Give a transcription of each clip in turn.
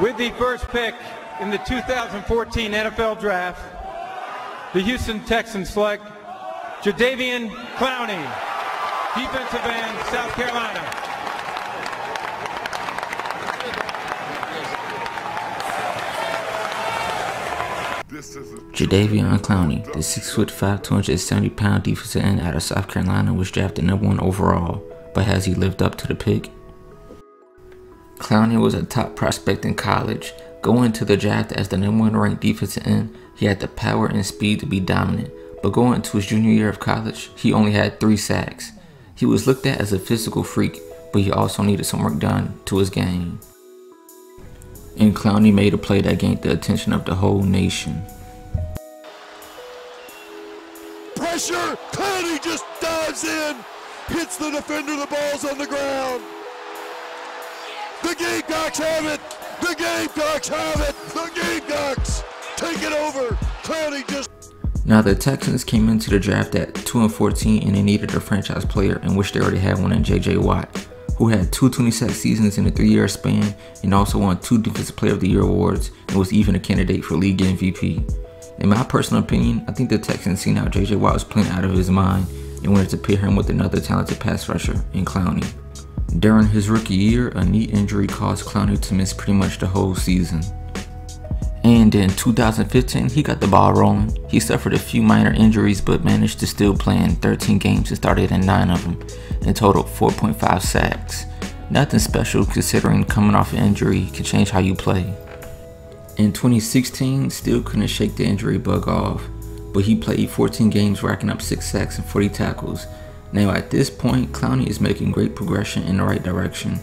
With the first pick in the 2014 NFL Draft, the Houston Texans select Jadeveon Clowney, defensive end, South Carolina. Jadeveon Clowney, the 6'5", 270-pound defensive end out of South Carolina, was drafted number one overall, but has he lived up to the pick? Clowney was a top prospect in college. Going to the draft as the number one ranked defensive end, he had the power and speed to be dominant, but going into his junior year of college, he only had three sacks. He was looked at as a physical freak, but he also needed some work done to his game. And Clowney made a play that gained the attention of the whole nation. Pressure! Clowney just dives in, hits the defender, the ball's on the ground. Gamecocks have it! The Gamecocks have it! The Gamecocks take it over! Clowney just now the Texans came into the draft at 2 and 14 and they needed a franchise player in which they already had one in JJ Watt, who had two 26 seasons in a three-year span and also won two Defensive Player of the Year awards and was even a candidate for league MVP. In my personal opinion, I think the Texans seen how JJ Watt was playing out of his mind and wanted to pair him with another talented pass rusher in Clowney. During his rookie year, a knee injury caused Clowney to miss pretty much the whole season. And in 2015, he got the ball rolling. He suffered a few minor injuries but managed to still play in 13 games and started in 9 of them, and totaled 4.5 sacks. Nothing special considering coming off an injury can change how you play. In 2016, still couldn't shake the injury bug off, but he played 14 games racking up 6 sacks and 40 tackles. Now at this point, Clowney is making great progression in the right direction,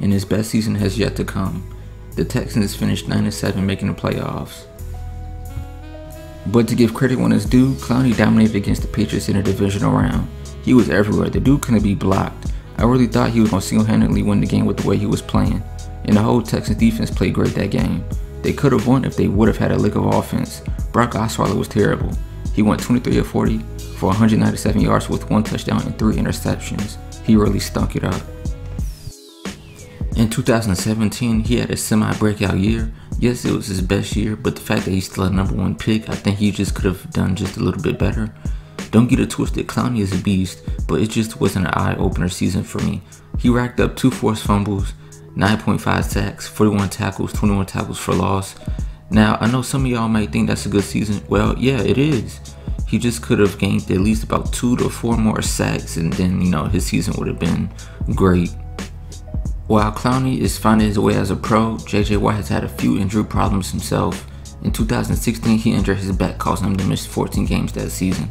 and his best season has yet to come. The Texans finished 9-7 making the playoffs. But to give credit when it's due, Clowney dominated against the Patriots in the divisional round. He was everywhere, the dude couldn't be blocked. I really thought he was going to single-handedly win the game with the way he was playing. And the whole Texans defense played great that game. They could have won if they would have had a lick of offense. Brock Osweiler was terrible. He went 23 of 40 for 197 yards with one touchdown and three interceptions. He really stunk it up. In 2017, he had a semi-breakout year. Yes, it was his best year, but the fact that he's still a number one pick, I think he just could have done just a little bit better. Don't get it twisted, Clowney is a beast, but it just wasn't an eye-opener season for me. He racked up two forced fumbles, 9.5 sacks, 41 tackles, 21 tackles for loss. Now, I know some of y'all might think that's a good season. Well, yeah, it is. He just could have gained at least about two to four more sacks, and then, you know, his season would have been great. While Clowney is finding his way as a pro, JJ Watt has had a few injury problems himself. In 2016, he injured his back, causing him to miss 14 games that season.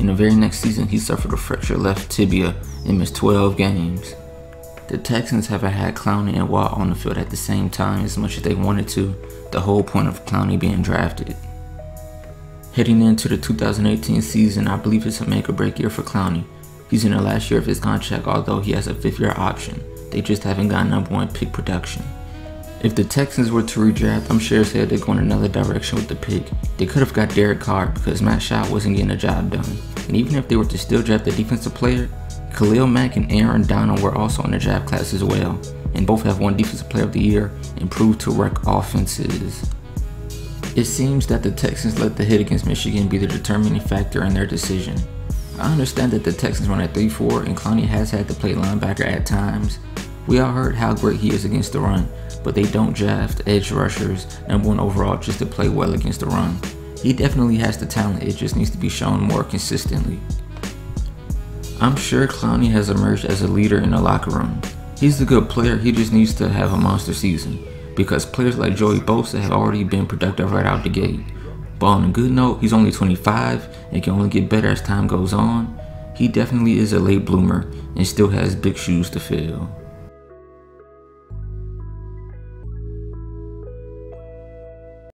In the very next season, he suffered a fractured left tibia and missed 12 games. The Texans haven't had Clowney and Watt on the field at the same time as much as they wanted to, the whole point of Clowney being drafted. Heading into the 2018 season, I believe it's a make or break year for Clowney. He's in the last year of his contract, although he has a fifth year option. They just haven't gotten number one pick production. If the Texans were to redraft, I'm sure as hell they're going another direction with the pick. They could have got Derek Carr because Matt Schaub wasn't getting the job done. And even if they were to still draft a defensive player, Khalil Mack and Aaron Donald were also in the draft class as well, and both have won Defensive Player of the Year and proved to wreck offenses. It seems that the Texans let the hit against Michigan be the determining factor in their decision. I understand that the Texans run at 3-4 and Clowney has had to play linebacker at times, we all heard how great he is against the run, but they don't draft edge rushers number one overall just to play well against the run. He definitely has the talent, it just needs to be shown more consistently. I'm sure Clowney has emerged as a leader in the locker room. He's a good player, he just needs to have a monster season, because players like Joey Bosa have already been productive right out the gate. But on a good note, he's only 25 and can only get better as time goes on. He definitely is a late bloomer and still has big shoes to fill.